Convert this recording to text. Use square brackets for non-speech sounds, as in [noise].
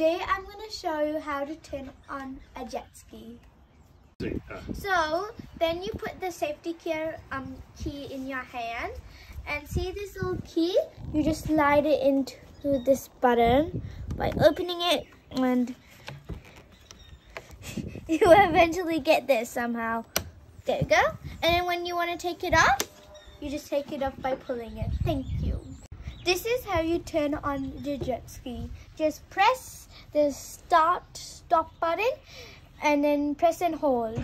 Today I'm going to show you how to turn on a jet ski. So then you put the safety key, um, key in your hand and see this little key? You just slide it into this button by opening it and [laughs] you eventually get this somehow. There you go. And then when you want to take it off, you just take it off by pulling it. Thank you. This is how you turn on the jet ski. Just press the start stop button and then press and hold.